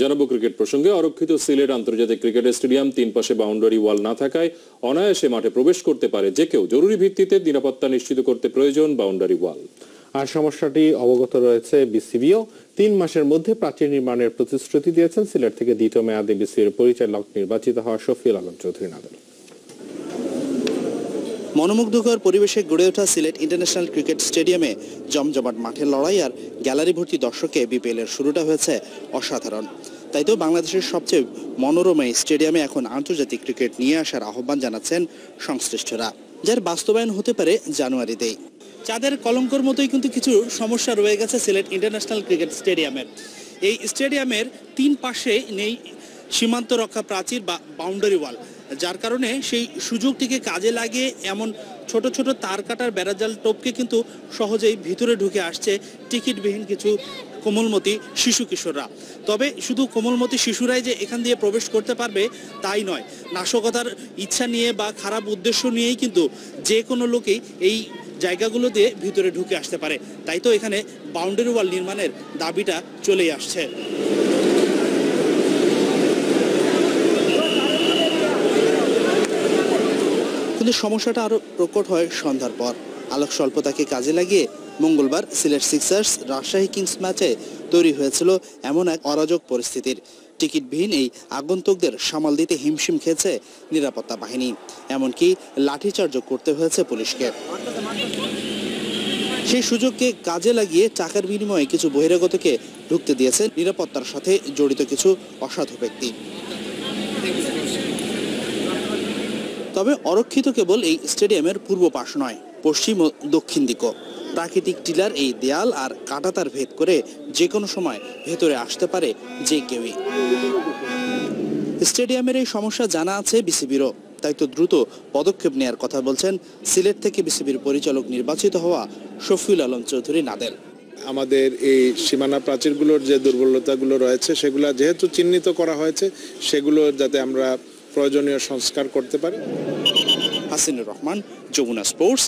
জানাব ক্রিকেট প্রসঙ্গে অরক্ষিত সিলেট আন্তর্জাতিক ক্রিকেট স্টেডিয়াম তিন পাশে বাউন্ডারি ওয়াল না থাকায় অনায়াসে মাঠে প্রবেশ করতে পারে যে কেউ। জরুরি ভিত্তিতে নিরাপত্তা নিশ্চিত করতে প্রয়োজন বাউন্ডারি ওয়াল। আর সমস্যাটি অবগত রয়েছে বিসিবিও। তিন মাসের মধ্যে প্রাচীর নির্মাণের প্রতিশ্রুতি দিয়েছেন সিলেট থেকে দ্বিতীয় মেয়াদে বিসিবির পরিচালক নির্বাচিত হওয়া শফিউল আলম চৌধুরী নাদল। মনোমুগ্ধকর পরিবেশে গড়ে ওঠা সিলেট ইন্টারন্যাশনাল ক্রিকেট স্টেডিয়ামে জমজমাট মাঠের লড়াই আর গ্যালারি ভর্তি দর্শকে বিপিএল এর শুরুটা হয়েছে অসাধারণ। তাই তো বাংলাদেশের সবচেয়ে মনোরম এই স্টেডিয়ামে এখন আন্তর্জাতিক ক্রিকেট নিয়ে আসার আহ্বান জানাচ্ছেন সংশ্লিষ্টরা, যার বাস্তবায়ন হতে পারে জানুয়ারিতেই চাঁদের কলঙ্কর মতোই কিন্তু কিছু সমস্যা রয়ে গেছে সিলেট ইন্টারন্যাশনাল ক্রিকেট স্টেডিয়ামের। এই স্টেডিয়ামের তিন পাশে নেই সীমান্ত রক্ষা প্রাচীর বা বাউন্ডারি ওয়াল যার কারণে সেই সুযোগটিকে কাজে লাগিয়ে এমন ছোট ছোট তার কাটার বেড়াজাল টোপকে কিন্তু সহজেই ভিতরে ঢুকে আসছে টিকিটবিহীন কিছু কোমলমতি শিশু কিশোররা। তবে শুধু কোমলমতি শিশুরাই যে এখান দিয়ে প্রবেশ করতে পারবে তাই নয়, নাশকতার ইচ্ছা নিয়ে বা খারাপ উদ্দেশ্য নিয়েই কিন্তু যে কোনো লোকেই এই জায়গাগুলো দিয়ে ভিতরে ঢুকে আসতে পারে। তাই তো এখানে বাউন্ডারি ওয়াল নির্মাণের দাবিটা চলেই আসছে। কিন্তু সমস্যাটা আরও প্রকট হয় সন্ধ্যার পর। আলোক স্বল্পতাকে কাজে লাগিয়ে মঙ্গলবার সিলেট সিক্সার্স রাজশাহী কিংস ম্যাচে তৈরি হয়েছিল এমন এক অরাজক পরিস্থিতির। টিকিটবিহীন এই আগন্তুকদের সামাল দিতে হিমশিম খেয়েছে নিরাপত্তা বাহিনী। এমনকি লাঠিচার্জও করতে হয়েছে পুলিশকে। সেই সুযোগকে কাজে লাগিয়ে টাকার বিনিময়ে কিছু বহিরাগতকে ঢুকতে দিয়েছে নিরাপত্তার সাথে জড়িত কিছু অসাধু ব্যক্তি। তবে অরক্ষিত কেবল এই স্টেডিয়ামের পূর্ব পাশ নয়, পশ্চিম ও দক্ষিণ দিকও। প্রাকৃতিক টিলার এই দেয়াল আর কাটাতার ভেদ করে যে কোনো সময় ভেতরে আসতে পারে যে কেউই। স্টেডিয়ামের এই সমস্যা জানা আছে বিসিবিরও, তাই তো দ্রুত পদক্ষেপ নেয়ার কথা বলছেন সিলেট থেকে বিসিবির পরিচালক নির্বাচিত হওয়া শফিউল আলম চৌধুরী নাদেল। আমাদের এই সীমানা প্রাচীরগুলোর যে দুর্বলতাগুলো রয়েছে, সেগুলো যেহেতু চিহ্নিত করা হয়েছে, সেগুলো যাতে আমরা প্রয়োজনীয় সংস্কার করতে পারে। হাসিনুর রহমান যমুনা স্পোর্টস।